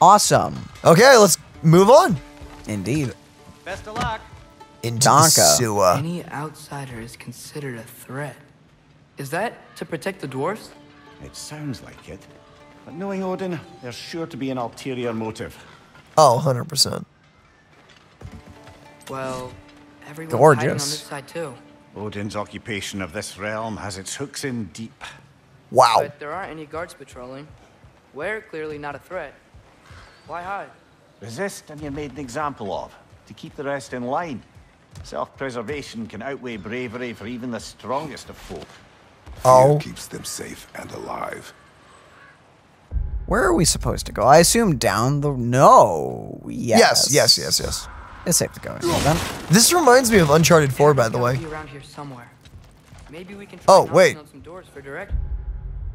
Awesome. Okay, let's move on. Indeed. Best of luck. Into the Donka. sewer. Any outsider is considered a threat. Is that to protect the dwarfs? It sounds like it. But knowing Odin, there's sure to be an ulterior motive. Oh, 100%. Well, everyone's hiding on Gorgeous. this side too. Odin's occupation of this realm has its hooks in deep. Wow. But there aren't any guards patrolling. We're clearly not a threat. Why hide? Resist and you're made an example of, to keep the rest in line. Self-preservation can outweigh bravery for even the strongest of folk. Oh. keeps them safe and alive. Where are we supposed to go? I assume down the. No. Yes. Yes, yes, yes, yes. It's safe to go in then. This reminds me of Uncharted 4, by the way. Be around here somewhere. Maybe we can try Oh, wait. on some doors for direct.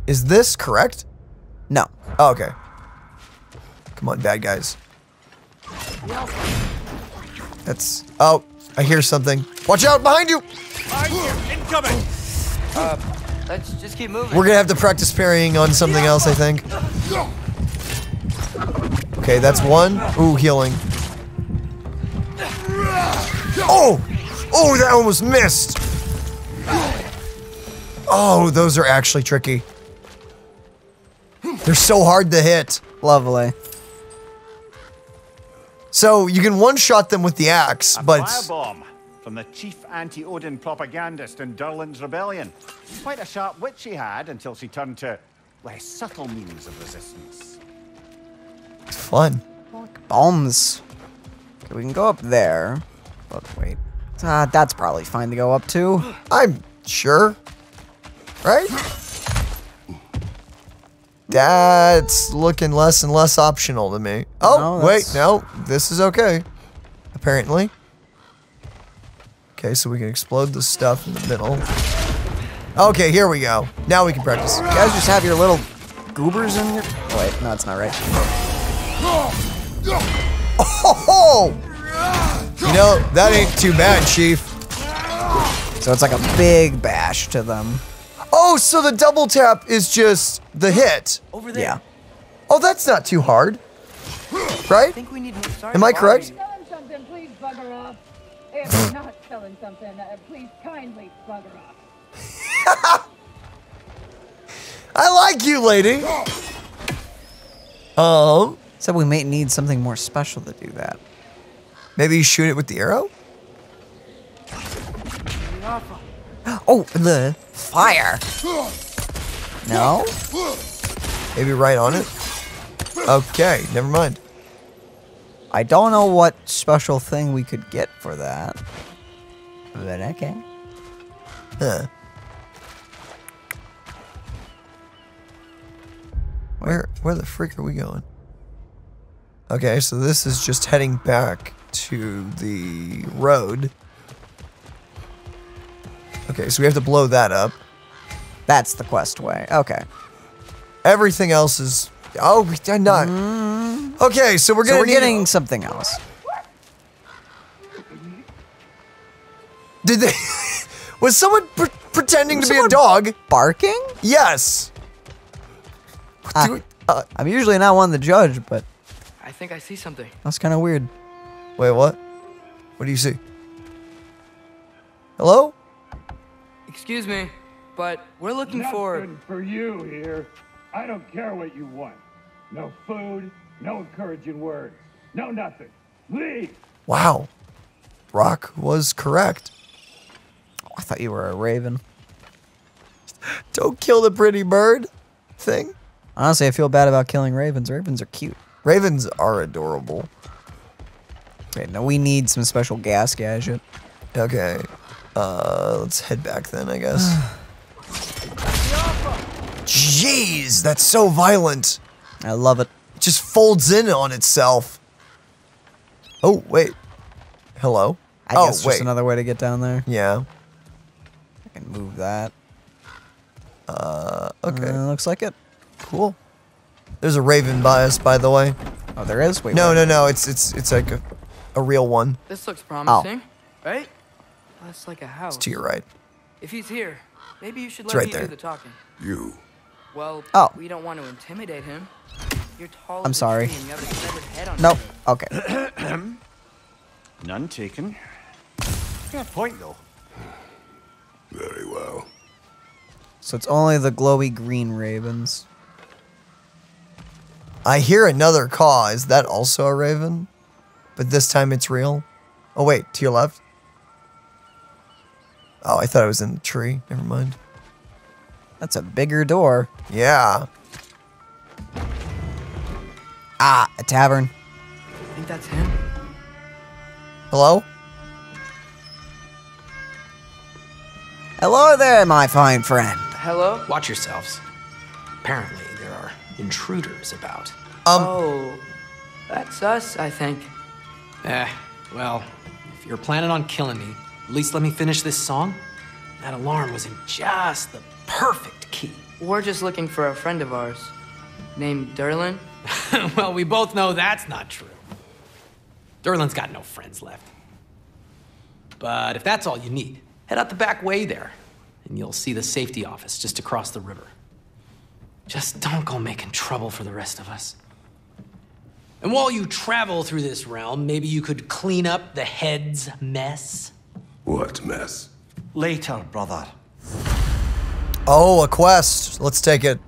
Is this correct? No. Oh, okay. Come on, bad guys. That's. Oh, I hear something. Watch out behind you! Incoming! Uh, let's just keep moving. We're gonna have to practice parrying on something else, I think. Okay, that's one. Ooh, healing. Oh! Oh, that almost missed! Oh, those are actually tricky. They're so hard to hit. Lovely. So you can one-shot them with the axe, A but firebomb from the chief anti-Odin propagandist in Durlin's rebellion. Quite a sharp wit she had until she turned to less subtle means of resistance. it's fun. Bombs. Okay, we can go up there. But wait. Uh, that's probably fine to go up to. I'm sure. Right? That's looking less and less optional to me. Oh, No, wait, no. This is okay. Apparently. Okay, so we can explode the stuff in the middle. Okay, here we go. Now we can practice. You guys just have your little goobers in your. Oh, wait, no, it's not right. Oh! You know, that ain't too bad, Chief. So it's like a big bash to them. Oh, so the double tap is just the hit. Over there. Yeah. Oh, that's not too hard. Right? I think we need more sorry. Am I correct? selling something, please bugger off. If you're not selling something, uh, please kindly bugger off. I like you, lady. Um, Said we may need something more special to do that. maybe you shoot it with the arrow? Oh, the fire. No? Maybe right on it? Okay, never mind. I don't know what special thing we could get for that. But okay. Huh. Where where the freak are we going? Okay, so this is just heading back to the road. Okay, so we have to blow that up. That's the quest way. Okay. Everything else is Oh, we did not. Okay, so we're So gonna we're need- getting something else. Did they Was someone pre- pretending to be a dog? Barking? Yes. Do- uh, I'm usually not one to judge, but I think I see something. that's kind of weird. wait, what? What do you see? Hello? Excuse me, but we're looking for. Nothing for you here. I don't care what you want. No food, no encouraging words, no nothing. Leave! Wow. Rock was correct. Oh, I thought you were a raven. Don't kill the pretty bird thing. Honestly, I feel bad about killing ravens. Ravens are cute. Ravens are adorable. Okay, now we need some special gas gadget. Okay. Uh, let's head back then, I guess. Jeez, that's so violent. I love it. It just folds in on itself. Oh, wait. Hello? I oh, guess wait. just another way to get down there. Yeah. I can move that. Uh, okay. Uh, looks like it. cool. There's a raven bias, by the way. Oh, there is. Wait, No, wait. no, no. It's it's it's like a, a real one. This looks promising, right? That's like a house. It's to your right. If he's here, maybe you should It's let right me there. do the talking. You. Well, Oh. we don't want to intimidate him. You're tall I'm sorry. tree and you have a severed head on Nope. Okay. None taken. Fair point, though. Very well. So it's only the glowy green ravens. I hear another caw. Is that also a raven? But this time it's real. Oh wait, to your left. Oh, I thought it was in the tree. Never mind. That's a bigger door. Yeah. Ah, a tavern. I think that's him. Hello? Hello there, my fine friend. Hello? Watch yourselves. Apparently, there are intruders about. Um, Oh, that's us, I think. Eh, well, if you're planning on killing me, at least let me finish this song. That alarm was in just the perfect key. We're just looking for a friend of ours named Durlin. well, we both know that's not true. Durlin's got no friends left. But if that's all you need, head out the back way there, and you'll see the safety office just across the river. Just don't go making trouble for the rest of us. And while you travel through this realm, maybe you could clean up the head's mess. What mess? Later, brother. oh, a quest. Let's take it.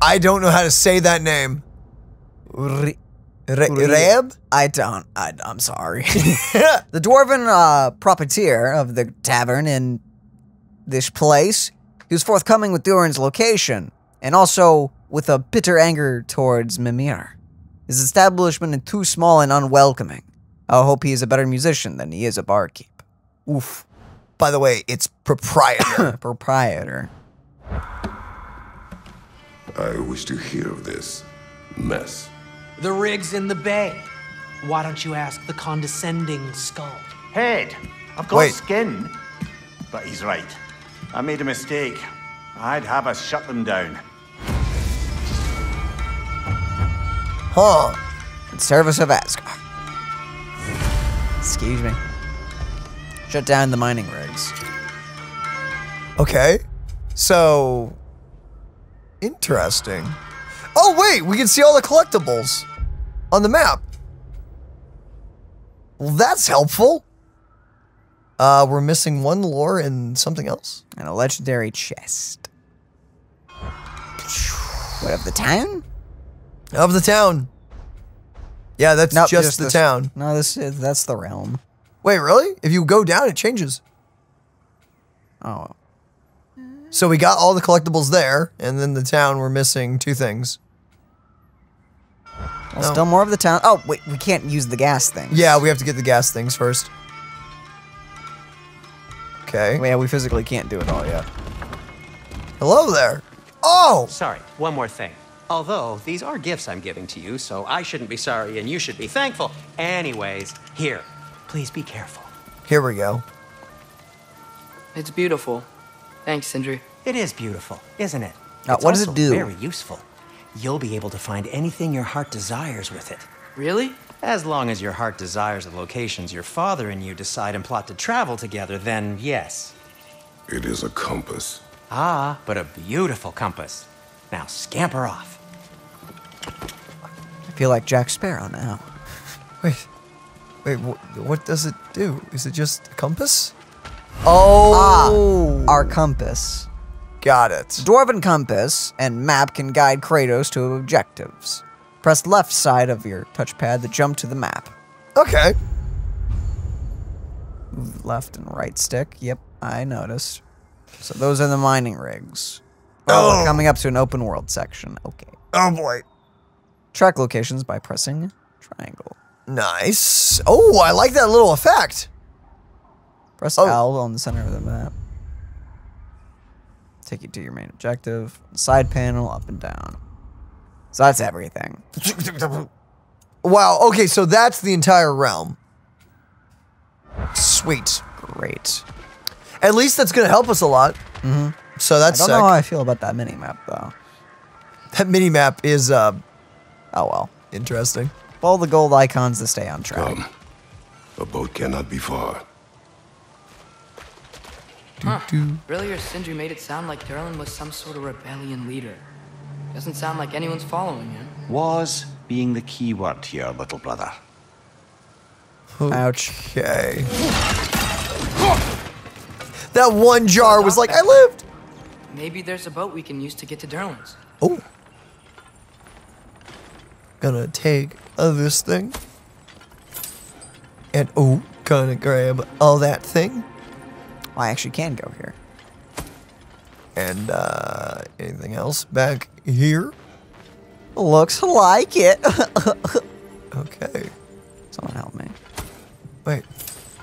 I don't know how to say that name. Re- Re- Re- Reb? I don't. I, I'm sorry. the dwarven uh, proprietor of the tavern in this place, he was forthcoming with Durlin's location, and also with a bitter anger towards Mimir. His establishment is too small and unwelcoming. I hope he is a better musician than he is a barkeep. Oof. By the way, it's proprietor. Proprietor. I wish to hear of this mess. The rig's in the bay. Why don't you ask the condescending skull? Head. I've got Wait. skin. But he's right. I made a mistake. I'd have us shut them down. huh. in service of Asgard. Excuse me. Shut down the mining rigs. Okay. So interesting. Oh wait, we can see all the collectibles on the map. Well, that's helpful. Uh, we're missing one lore and something else. And a legendary chest. What of the town? Of the town. Yeah, that's Nope, just, the this- town. No, this is that's the realm. Wait, really? If you go down, it changes. Oh, So we got all the collectibles there, and then the town we're missing two things. well, No. still more of the town. Oh, wait, we can't use the gas thing. Yeah, we have to get the gas things first. Okay. yeah, we physically can't do it all yet. Hello there. Oh, Sorry, one more thing. Although these are gifts I'm giving to you, so I shouldn't be sorry and you should be thankful. Anyways, here, please be careful. here we go. It's beautiful. Thanks, Sindri. It is beautiful, isn't it? Now, It's what does it do? Very useful. You'll be able to find anything your heart desires with it. Really? As long as your heart desires the locations your father and you decide and plot to travel together, then yes. It is a compass. Ah, but a beautiful compass. Now scamper off. I feel like Jack Sparrow now. Wait, wait. Wh- what does it do? Is it just a compass? Oh, Ah, our compass. got it. Dwarven compass and map can guide Kratos to objectives. Press left side of your touchpad to jump to the map. Okay. Left and right stick. Yep, I noticed. So those are the mining rigs. Oh, we're Oh. coming up to an open world section. Okay. Oh boy. Track locations by pressing triangle. Nice. Oh, I like that little effect. Press Oh. L on the center of the map. Take you to your main objective. Side panel, up and down. So that's everything. Wow. Okay, so that's the entire realm. Sweet. Great. At least that's gonna help us a lot. Mm-hmm. So I that's don't sick. know how I feel about that mini map though. that mini map is uh Oh well. interesting. Follow the gold icons to stay on track. Come. A boat cannot be far. Huh. do. Earlier, Sindri made it sound like Durlin was some sort of rebellion leader. Doesn't sound like anyone's following him. Was being the key word here, little brother. Ouch. Okay. That one jar was like, I lived. Maybe there's a boat we can use to get to Durlin's. Oh. Gonna take uh, this thing. And oh, gonna grab all that thing. Well, I actually can go here. And uh anything else back here? Looks like it. Okay. Someone help me. Wait.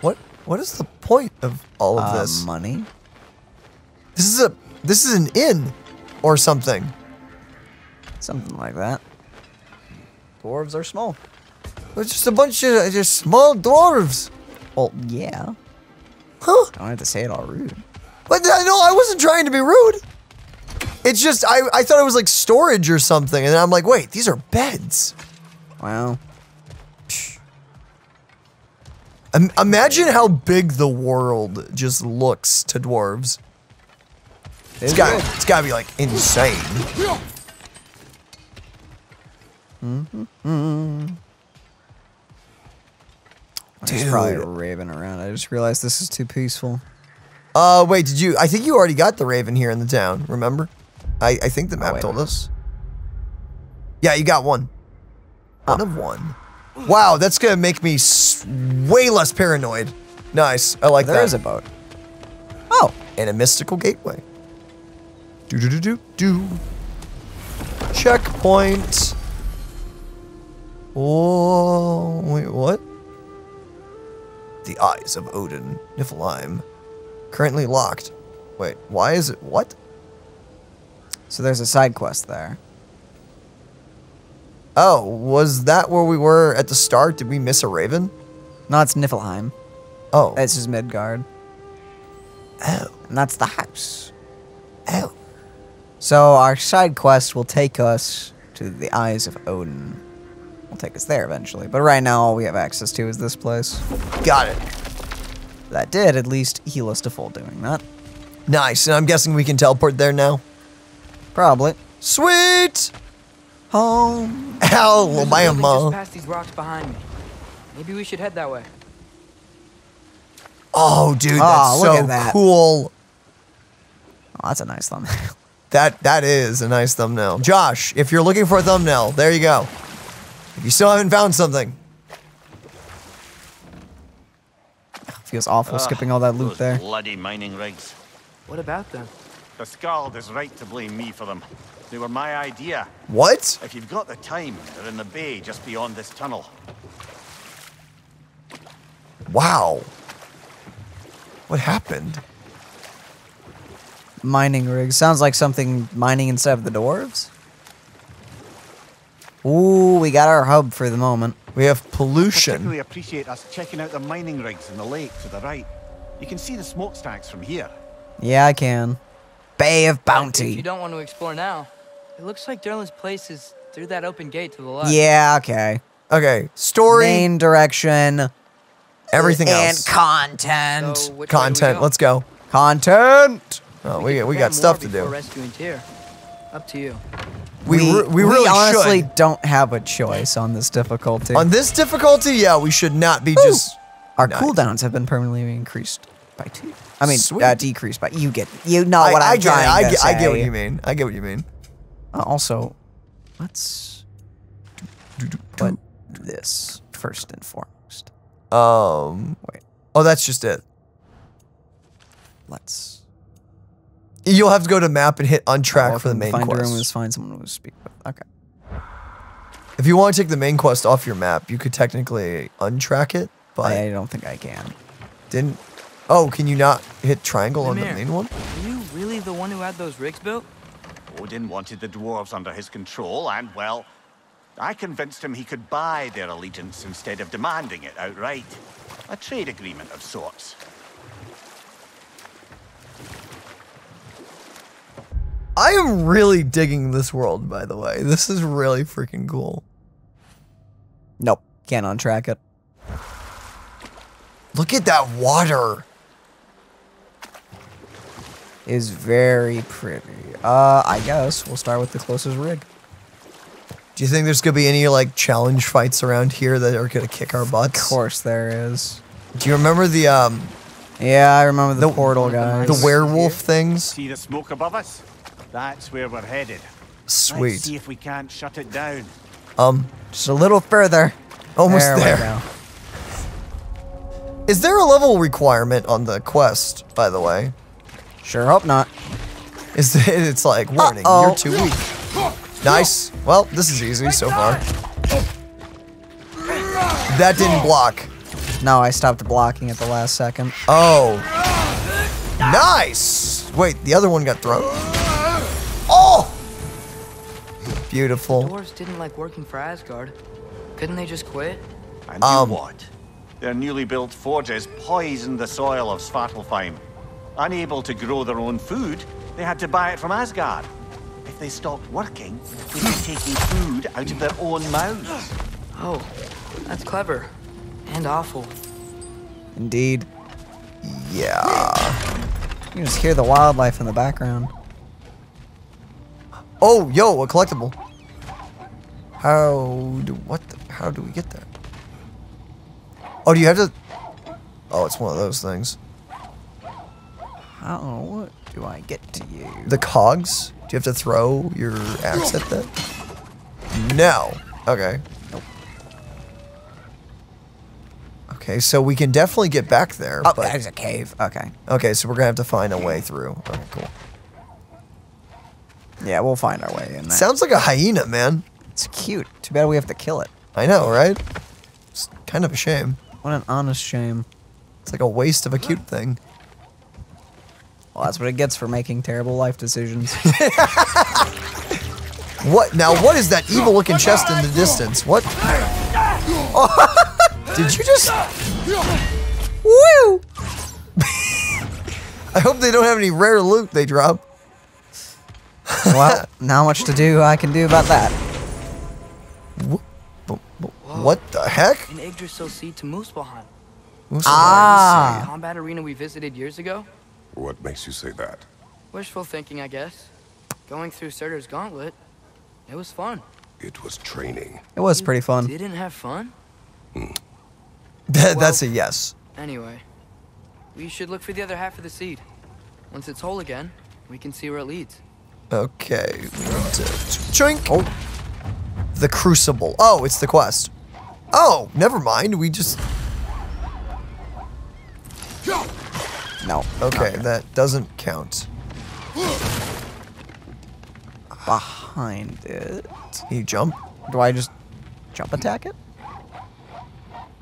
What what is the point of all of Uh, this? money? This is a this is an inn or something. Something like that. Dwarves are small. It's just a bunch of uh, just small dwarves. Well, yeah. Huh? I Don't have to say it all rude. But I know I wasn't trying to be rude. It's just I, I thought it was like storage or something, and then I'm like, wait, these are beds. Wow. Im- imagine how big the world just looks to dwarves. It's got it's got to be like insane. There's probably a Dude. raven around. I just realized this is too peaceful. Uh, wait, did you? I think you already got the raven here in the town. Remember? I I think the map wait a told us. Yeah, you got one. One of one. Wow, that's gonna make me s- way less paranoid. Nice, I like There There is a boat. Oh, and a mystical gateway. Do do do do do. Checkpoint. Oh wait, what? The eyes of Odin, Niflheim, currently locked. Wait, why is it what? so there's a side quest there. Oh, was that where we were at the start? Did we miss a raven? No, it's Niflheim. Oh, This is Midgard, oh, and that's the house. oh. So our side quest will take us to the Eyes of Odin. Will take us there eventually, but right now all we have access to is this place. Got it. That did at least heal us to full doing that. Nice, and I'm guessing we can teleport there now. Probably. Sweet. Home. There's a building just Alabama. past these rocks behind me. Maybe we should head that way. Oh, dude, ah, that's Oh, look so at that. cool. Oh, that's a nice thumbnail. That that is a nice thumbnail. Josh, if you're looking for a thumbnail, there you go. If you still haven't found something, Feels awful skipping all that loot Those there. bloody mining rigs. What about them? The Skald is right to blame me for them. They were my idea. what? If you've got the time, they're in the bay just beyond this tunnel. Wow. What happened? Mining rig. Sounds like something mining instead of the dwarves. Ooh, we got our hub for the moment. We have pollution. Particularly appreciate us checking out the mining rigs in the lake to the right. You can see the smokestacks from here. Yeah, I can. Bay of Bounty. If you don't want to explore now, it looks like Durlin's place is through that open gate to the left. Yeah, okay. Okay, story, Main direction everything and else, And content. So which way do we content. go? Let's go. content. Oh, could we we got stuff to before do. Rescuing Tyr. Up to you. We re- we really honestly should. don't have a choice on this difficulty. On this difficulty, yeah, we should not be just. Our Nice. cooldowns have been permanently increased by two. I mean, uh, decreased by. You get. You know I, what I'm I get I get, I get what you mean. I get what you mean. Uh, also, let's put this first and foremost. Um. Wait. Oh, that's just it. Let's You'll have to go to map and hit untrack for the main find a room quest. is find someone to speak with. Okay. If you want to take the main quest off your map, you could technically untrack it, but I don't think I can. didn't. Oh, can you not hit triangle on the main one? Are you really the one who had those rigs built? Odin wanted the dwarves under his control, and, well, I convinced him he could buy their allegiance instead of demanding it outright. A trade agreement of sorts. I am really digging this world, by the way. This is really freaking cool. Nope. Can't untrack it. Look at that water. is very pretty. Uh, I guess we'll start with the closest rig. Do you think there's gonna be any like challenge fights around here that are gonna kick our butts? Of course there is. Do you remember the um Yeah, I remember the, portal guys. the werewolf things? See the smoke above us? That's where we're headed. Sweet. Let's see if we can't shut it down. Um, Just a little further. almost there. there. Is there a level requirement on the quest? By the way, Sure hope not. is it, it's like warning Uh-oh. you're too weak. Nice. Well, this is easy so far. That didn't block. No, I stopped blocking at the last second. Oh. Nice. Wait, the other one got thrown. Beautiful. The Dwarves didn't like working for Asgard. Couldn't they just quit? And Um, you what? Their newly built forges poisoned the soil of Svartalfheim. Unable to grow their own food, they had to buy it from Asgard. If they stopped working, they'd be taking food out of their own mouths. Oh, that's clever. And awful. Indeed. Yeah. You can just hear the wildlife in the background. Oh, yo, a collectible. How do what? The, how do we get there? Oh, do you have to? Oh, it's one of those things. How what do I get to you? The cogs? Do you have to throw your axe at that? No. Okay. Okay, so we can definitely get back there. Oh, but there's a cave. Okay. okay, so we're gonna have to find a way through. Okay, cool. Yeah, we'll find our way in there. Sounds like a hyena, man. it's cute. Too bad we have to kill it. I know, right? It's kind of a shame. What an honest shame. It's like a waste of a cute thing. Well, that's what it gets for making terrible life decisions. What now? What is that evil-looking chest in the distance? What? Did you just? Woo! I hope they don't have any rare loot they drop. Well, not much to do I can do about that. What the heck? An Yggdrasil seed to Muspelheim. Ah. Combat arena we visited years ago? What makes you say that? Wishful thinking, I guess. Going through Surtur's gauntlet. It was fun. It was training. It was pretty fun. You Didn't have fun? That, that's a yes. Anyway, we should look for the other half of the seed. Once it's whole again, we can see where it leads. Okay. we need to- Choink. Oh. The Crucible. Oh, it's the quest. Oh, never mind. We just. No. Okay, that doesn't count. Behind it. Can you jump? Do I just jump attack it?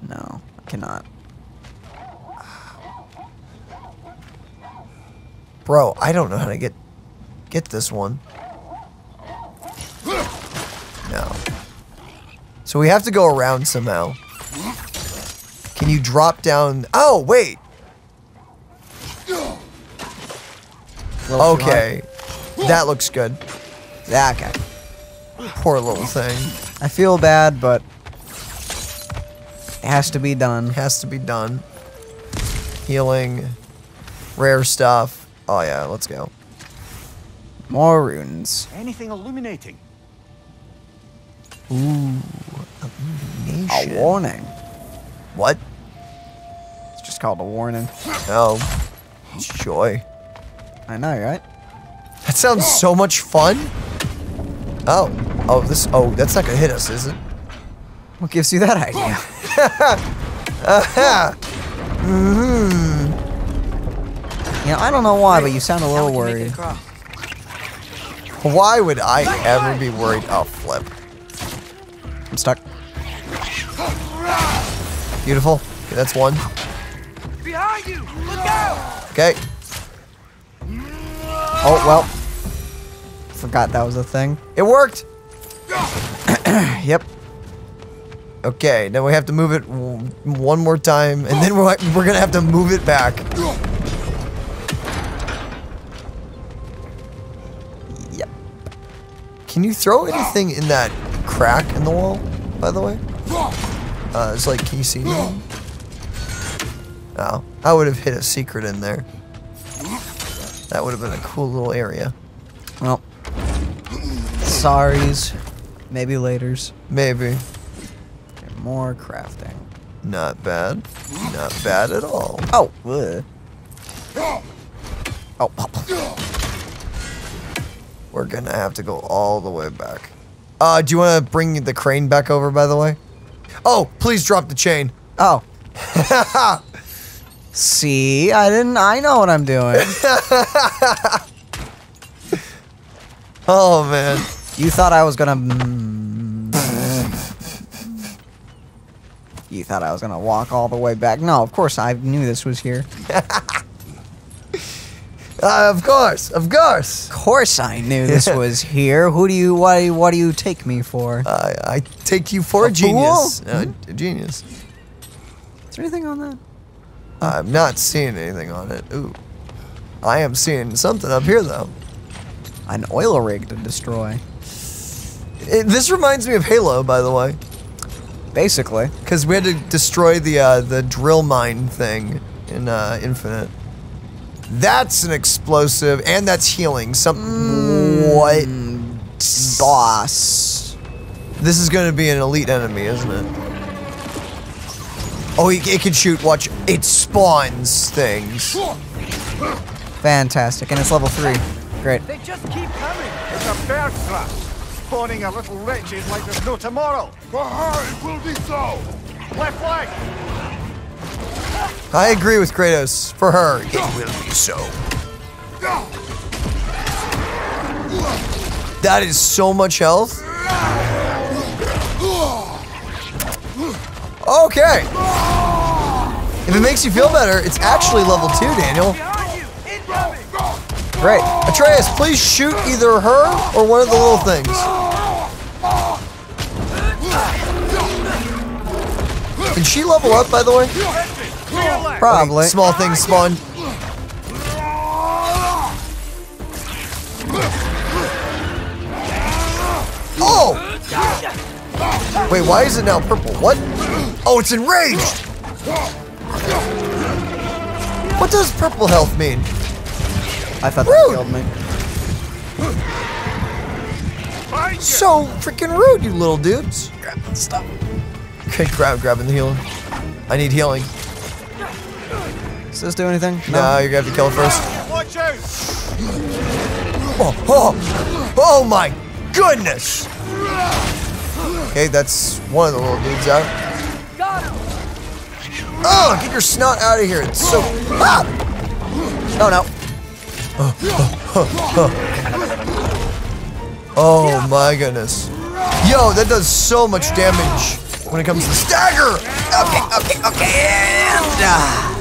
No, I cannot. Bro, I don't know how to get get this one. No. So we have to go around somehow. Can you drop down? Oh, wait. Okay. That looks good. Okay. Poor little thing. I feel bad, but it has to be done. Has to be done. Healing. Rare stuff. Oh yeah, let's go. More runes. Anything illuminating? Ooh. illumination. A warning. What? It's just called a warning. Oh. It's joy. I know, right? That sounds so much fun. Oh. Oh, this. Oh, that's not gonna hit us, is it? What gives you that idea? uh -huh. mm -hmm. You know, I don't know why, but you sound a little we can worried. Why would I ever be worried? Oh, flip. I'm stuck. Beautiful. Okay, that's one. Behind you! Look out! Okay. Oh, well. Forgot that was a thing. It worked. Yep. Okay, now we have to move it w- one more time, and then we're we're gonna have to move it back. Can you throw anything in that crack in the wall? By the way, uh, it's like, can you see anything? Oh, I would have hit a secret in there. That would have been a cool little area. Well, sorries. Maybe laters. Maybe. More crafting. Not bad. Not bad at all. Oh. ugh. Oh. We're gonna have to go all the way back. Uh, do you want to bring the crane back over, by the way? Oh, please drop the chain. Oh. See, I didn't. I know what I'm doing. Oh, man. You thought I was gonna. mm, You thought I was gonna walk all the way back. No, of course I knew this was here. Uh, of course, of course. Of course I knew this was here. Who do you? What? do you- What do you take me for? I, I take you for a, A genius. fool? Uh, a genius. Is there anything on that? I'm not seeing anything on it. Ooh. I am seeing something up here, though. An oil rig to destroy. It, this reminds me of Halo, by the way, Basically. because we had to destroy the uh, the drill mine thing in uh, Infinite. That's an explosive, and that's healing. Some what? Mm. Boss. This is going to be an elite enemy, isn't it? Oh, it, it can shoot. Watch, it spawns things. Fantastic. And it's level three. Great. They just keep coming. It's a bear trap. Spawning a little wretches like there's no tomorrow. For her, it will be so. Left leg. I agree with Kratos. For her, it will be so. That is so much health. Okay. If it makes you feel better, it's actually level 2, Daniel. Great. Atreus, please shoot either her or one of the little things. Can she level up, by the way? Probably. Small things spawn. Oh! Wait, why is it now purple? What? Oh, it's enraged! What does purple health mean? I thought Rude. that killed me. So freaking rude, you little dudes. Stop. Okay, grab, grabbing the healing. I need healing. Does this do anything? No, you're gonna have to kill first. Watch out. Oh, oh, oh my goodness! Okay, that's one of the little dudes out. Oh, get your snot out of here! It's so. Ah! Oh no. Oh my goodness. Yo, that does so much damage when it comes to stagger! Okay, okay, okay. And, uh,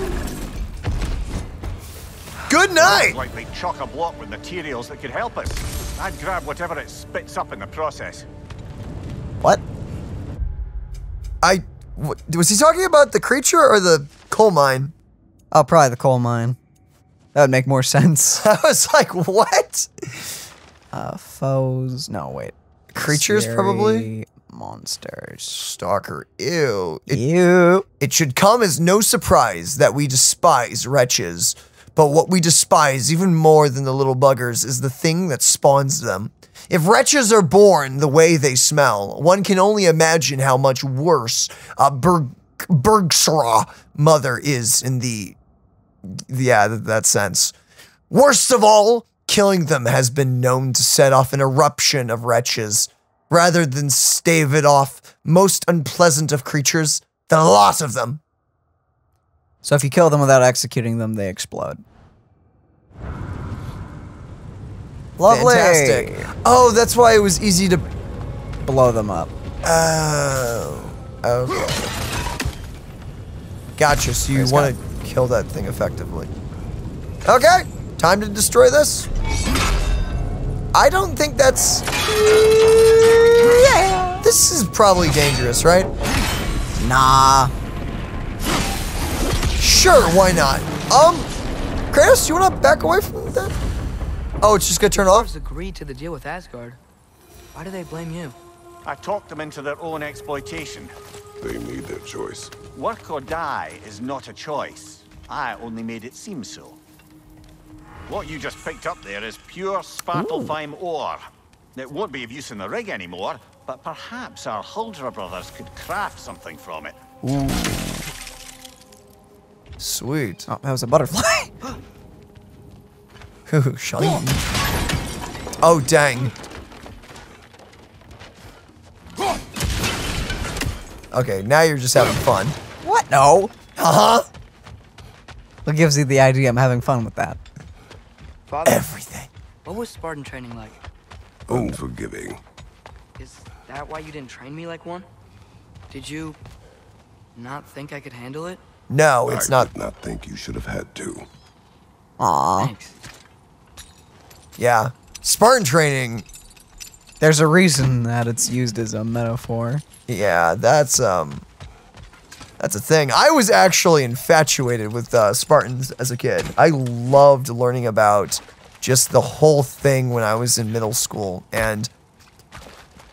Good night! Like they chock a block with materials that could help us. I'd grab whatever it spits up in the process. what? I. Was he talking about the creature or the coal mine? Oh, probably the coal mine. That would make more sense. I was like, what? Uh, foes. No, wait. Creatures, probably? Monsters. Stalker. Ew. It, You. it should come as no surprise that we despise wretches. But what we despise even more than the little buggers is the thing that spawns them. If wretches are born the way they smell, one can only imagine how much worse a Berg Bergsra mother is in the yeah, that sense. Worst of all, killing them has been known to set off an eruption of wretches. Rather than stave it off, most unpleasant of creatures, the lot of them. So if you kill them without executing them, they explode. Lovely. Fantastic. Oh, that's why it was easy to. Blow them up. Oh. Okay. Gotcha. So you want to kill that thing effectively. Okay. Time to destroy this. I don't think that's. Yeah. This is probably dangerous, right? Nah. Sure, why not? Um, Kratos, you want to back away from that? Oh, it's just gonna turn off. Dwarves agreed to the deal with Asgard. Why do they blame you? I talked them into their own exploitation. They made their choice. Work or die is not a choice. I only made it seem so. What you just picked up there is pure Svartalfheim ore. It won't be of use in the rig anymore, but perhaps our Huldra brothers could craft something from it. Sweet. Oh, that was a butterfly. Ooh, shiny. Oh, dang. Okay, now you're just having fun. what? No. Uh-huh. What gives you the idea I'm having fun with that? Father, Everything. what was Spartan training like? Unforgiving. Is that why you didn't train me like one? Did you not think I could handle it? No, it's I not. did not think you should have had to. Aw. Thanks. Yeah. Spartan training. There's a reason that it's used as a metaphor. Yeah, that's um that's a thing. I was actually infatuated with uh, Spartans as a kid. I loved learning about just the whole thing when I was in middle school and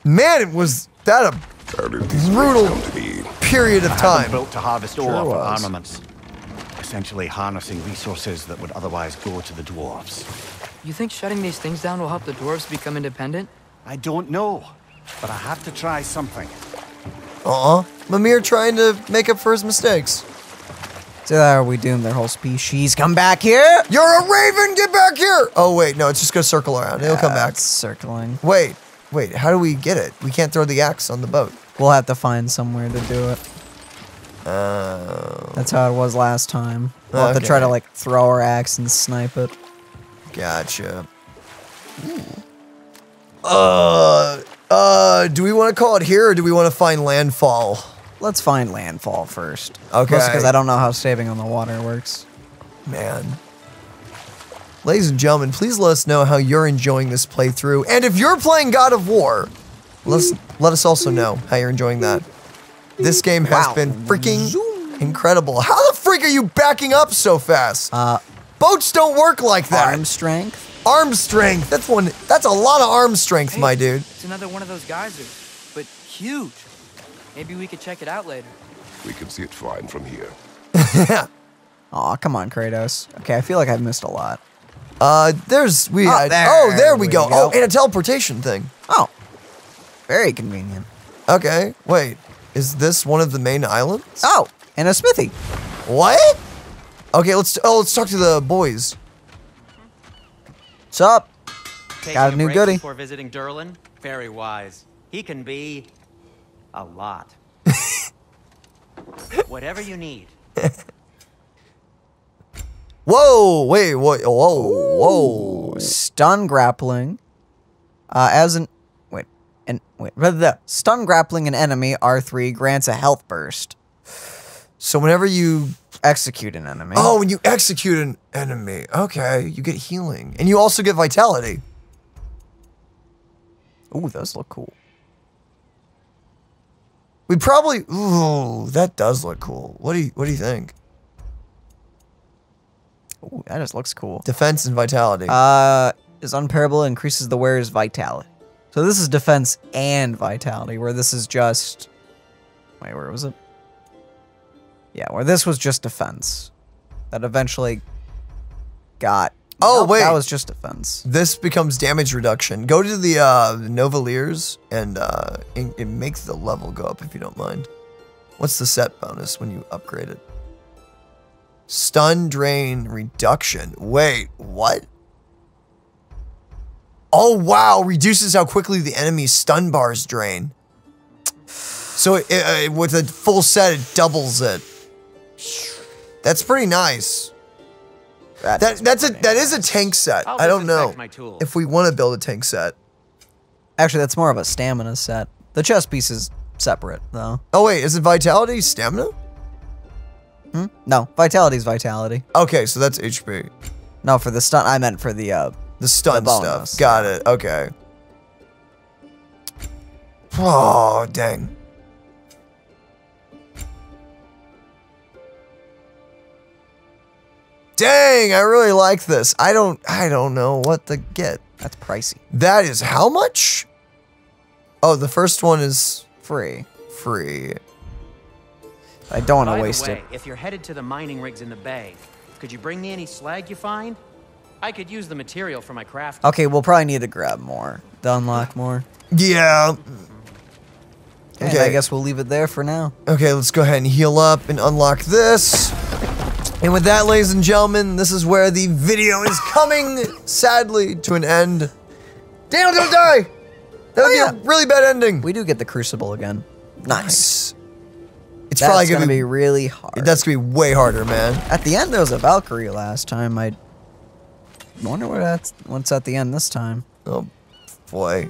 man, it was that a How did these Brutal. Come to be? period of I had them time. built to harvest ore Sure for armaments. Essentially harnessing resources that would otherwise go to the dwarves. You think shutting these things down will help the dwarves become independent? I don't know, but I have to try something. Uh-uh. Mimir trying to make up for his mistakes. So that or we doomed their whole species. Come back here. You're a raven, get back here! Oh wait, no, it's just gonna circle around. It'll come back. It's circling. Wait, wait, how do we get it? We can't throw the axe on the boat. We'll have to find somewhere to do it. Uh, That's how it was last time. We'll have to try to like throw our axe and snipe it. gotcha. Uh, uh, do we want to call it here or do we want to find landfall? Let's find landfall first. Okay. because I don't know how saving on the water works. Man. Ladies and gentlemen, please let us know how you're enjoying this playthrough. And if you're playing God of War, let's let us also know how you're enjoying that. This game has Wow. been freaking incredible. How the freak are you backing up so fast? Uh, Boats don't work like that. arm strength. Arm strength. That's one. That's a lot of arm strength, my dude. It's another one of those geysers, but huge. Maybe we could check it out later. We can see it fine from here. Aw, come on, Kratos. Okay, I feel like I've missed a lot. Uh, there's we. Oh, I- there oh, there we we go. go. Oh, and a teleportation thing. Oh, very convenient. Okay, wait. Is this one of the main islands? Oh, and a smithy. What? Okay, let's. Oh, let's talk to the boys. What's up? Taking Got a new break goodie. Before visiting Durlin, very wise. He can be a lot. Whatever you need. Whoa! Wait! What? Whoa! Whoa! Stun grappling. Uh, as an wait, and wait, rather the stun grappling an enemy R3 grants a health burst. So whenever you Execute an enemy. oh, when you execute an enemy, okay, you get healing, and you also get vitality. ooh, those look cool. We probably. Ooh, that does look cool. What do you What do you think? Ooh, that just looks cool. Defense and vitality. Uh, is unparable increases the wearer's vitality. So this is defense and vitality, where this is just. Wait, where was it? Yeah, where this was just defense. That eventually got. Oh, Nope, wait. That was just defense. this becomes damage reduction. Go to the uh, Novaliers and uh, it, it makes the level go up if you don't mind. What's the set bonus when you upgrade it? Stun drain reduction. Wait, what? Oh wow, reduces how quickly the enemy's stun bars drain. So it, it, uh, with a full set, it doubles it. That's pretty nice. That is that's a that is a tank set. I'll I don't know disinfect my tools. if we want to build a tank set. Actually, that's more of a stamina set. The chest piece is separate, though. Oh wait, is it vitality stamina? Hmm? No, vitality is vitality. Okay, so that's HP. No, for the stun, I meant for the uh. The stun The stuff. Got it. Okay. Oh dang. Dang, I really like this. I don't I don't know what to get. That's pricey. That is how much? Oh, the first one is Free. free. I don't want to waste way, it. if you're headed to the mining rigs in the bay, could you bring me any slag you find? I could use the material for my craft. Okay, we'll probably need to grab more to unlock more. Yeah. And Okay. I guess we'll leave it there for now. Okay, let's go ahead and heal up and unlock this. And with that, ladies and gentlemen, this is where the video is coming, sadly, to an end. Daniel, don't die! That would Oh, be yeah. a really bad ending. We do get the crucible again. Nice. It's That's probably gonna, gonna, be really hard. That's gonna be way harder, man. At the end, there was a Valkyrie last time. I wonder what that's what's at the end this time. Oh, boy.